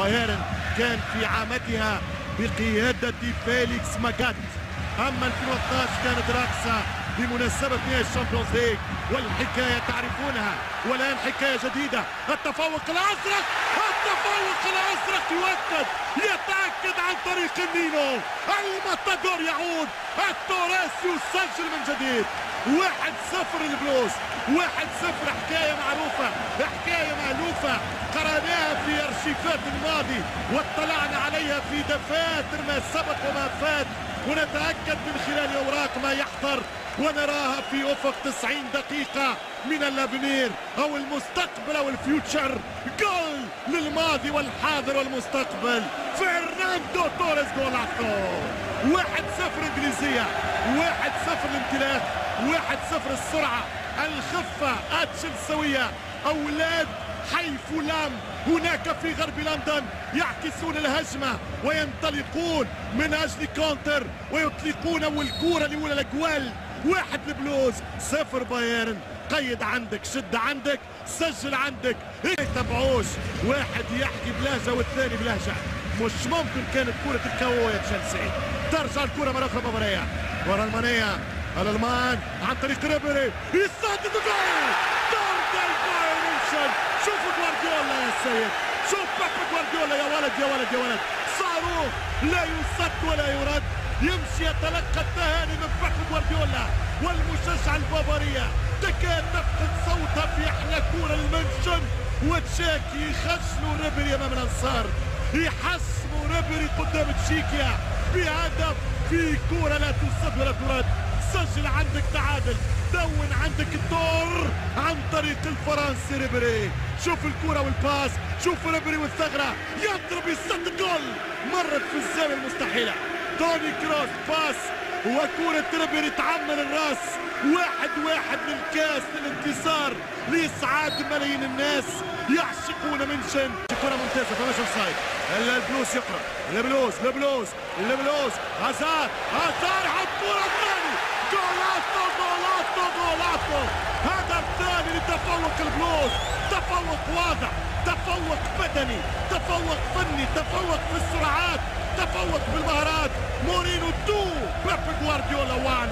بايرن كان في عامتها بقيادة فيليكس ماجات أما 2012 كانت راقصة بمناسبة نهائي الشامبيونز ليج والحكاية تعرفونها والآن حكاية جديدة. التفوق الأزرق التفوق الأزرق يؤكد يتأكد عن طريق النينو. الماتادور يعود توريس يسجل من جديد. واحد صفر البلوز. واحد صفر. حكاية معروفة. حكاية مألوفة. قرأناها في أرشيفات الماضي واطلعنا عليها في دفاتر ما سبق وما فات ونتأكد من خلال أوراق ما يحضر ونراها في أفق 90 دقيقة من l'avenir أو المستقبل أو ال future. جول للماضي والحاضر والمستقبل. فرناندو توريس واحد صفر إنجليزية. واحد صفر الامتلاك. واحد صفر السرعة. الخفة التشلسوية أولاد حي فولام هناك في غرب لندن يعكسون الهجمة وينطلقون من أجل contre ويطلقون والكورة لأولى الأجوال. واحد البلوز صفر بايرن. قيد عندك شد عندك سجل عندك. يتبعوش واحد يحكي بلهجة والثاني بلهجة. مش ممكن كانت كرة ال KO يا تشيلسي. ترجع الكرة مرة أخرى بافارية ورا المانية الألمان عن طريق ريبري يسدد جول ضربة البايرن شوفوا جوارديولا يا سيد. شوف بيب جوارديولا يا ولد يا ولد يا ولد. صاروخ لا يصد ولا يرد. يمشي يتلقى التهاني من بيب جوارديولا والمشجع البافارية. تكاد تفقد صوتها في أحلى كورة المنشن. وتشاكي يخشنوا ريبري أمام الأنصار. يحسموا ريبري قدام تشيك. بهدف في كورة لا تصد ولا ترد. سجل عندك تعادل. دون عندك الدور عن طريق الفرنسي ريبري شوف الكرة وال pass شوف ريبري والثغرة. يضرب يصد جول. مرت في الزاوية المستحيلة. توني كروس pass. وكرة ريبري تعمل الراس. واحد واحد للكاس للانتصار. لإسعاد ملايين الناس يعشقون منشن كرة ممتازة فماش offside. البلوز يقرأ. البلوز البلوز البلوز هازار هازار ثاني جولاتو جولاتو جولاتو هدف ثاني لتفوق البلوز. تفوق واضح. تفوق بدني. تفوق فني. تفوق في السرعات. تفوق بالمهارات. مورينو 2 بيب جوارديولا 1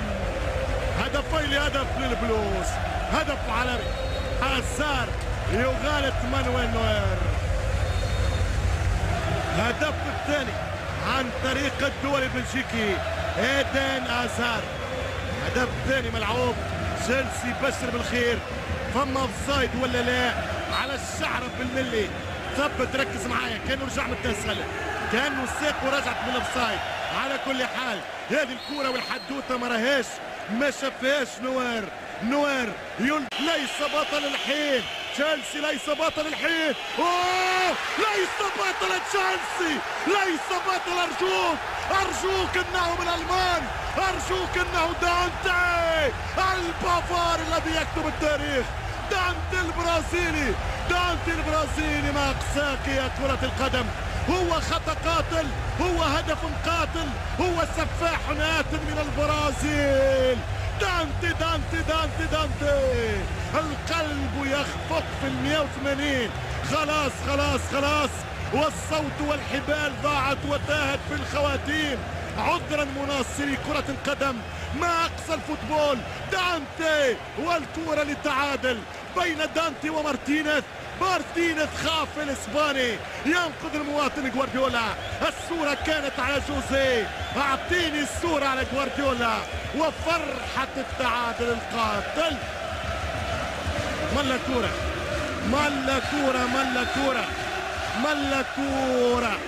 هدفين لهدف للبلوز. هدف عالمي هازار يغالط مانويل نوير. هدف الثاني عن طريق الدولي البلجيكي. إيدن آزار. هدف ثاني ملعوب. تشيلسي بشر بالخير. فما offside ولا لا؟ على الشعر بالملي. ثبت ركز معايا. كأنه رجع متسهل كأنه الساق ورجعت من ال offside. على كل حال هذه الكوره والحدوتة ما راهاش ما شافهاش نوير نوير يل... ليس بطل الحين. تشيلسي ليس بطل الحين. أوه! ليس بطل تشيلسي! ليس بطل أرجوك! أرجوك إنه من الالمان أرجوك إنه دانتي! البافار الذي يكتب التاريخ. دانتي البرازيلي! دانتي البرازيلي ما اقساك يا كرة القدم. هو خطأ قاتل هو هدف قاتل هو سفاح آت من البرازيل دانتي دانتي دانتي دانتي يخفق في المية وثمانين. خلاص خلاص خلاص. والصوت والحبال ضاعت وتاهت في الخواتيم. عذرا مناصري كرة القدم. ما أقسى ال football. دانتي والكرة للتعادل بين دانتي ومارتينيز مارتينيز خاف الإسباني. ينقذ المواطن جوارديولا. الصورة كانت على جوزيه أعطيني الصورة على جوارديولا. وفرحة التعادل القاتل. ملا كورة. ملا كورة ملا كورة. ملا كورة.